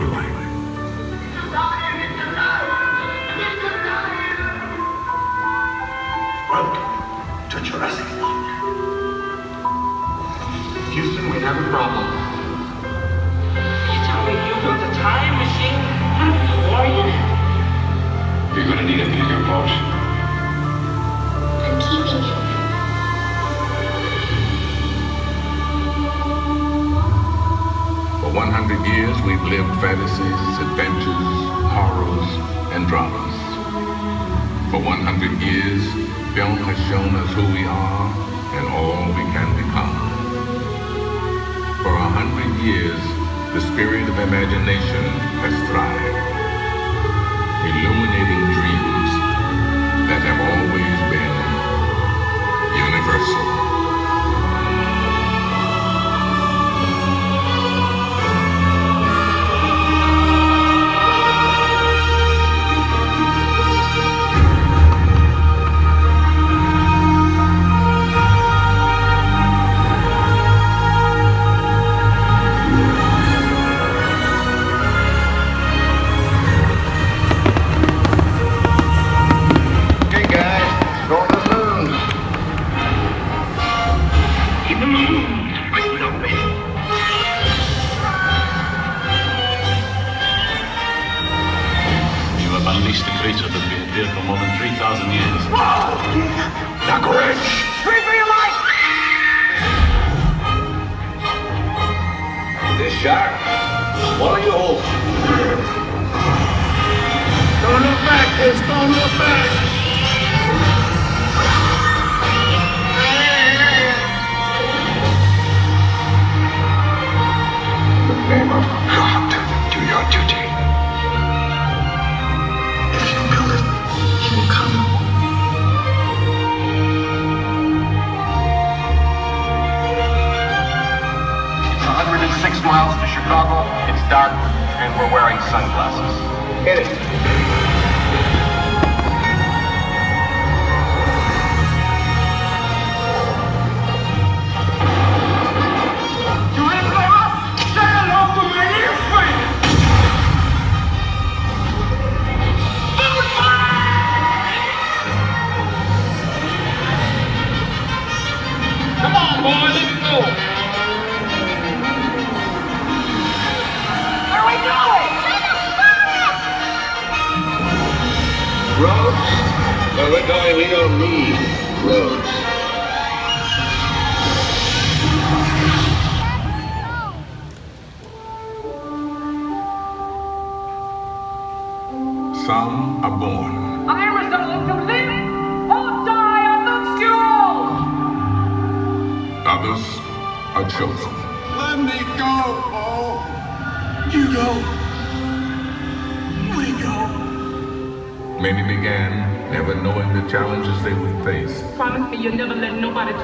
to life. Welcome to Jurassic Park. Houston, we have a problem. You tell me you built a time machine out of DeLorean? You're gonna need a bigger boat. I'm keeping it. For 100 years, we've lived fantasies, adventures, horrors, and dramas. For 100 years, film has shown us who we are and all we can become. For a hundred years, the spirit of imagination has thrived, that we have for more than 3,000 years. Knuckle Wrench! Scream for your life! This shark, swallow your whole. Don't look back, kids, don't look back. Chicago. It's dark, and we're wearing sunglasses. Hit it. You ain't blame us? Say hello to my little friend! Come on, boy, let's go! We're going, we don't need roads. Some are born, I am resolved to live or die amongst you all! others are chosen. Let me go, oh. You go. We go. Many began never knowing the challenges they would face. Promise me you'll never let nobody turn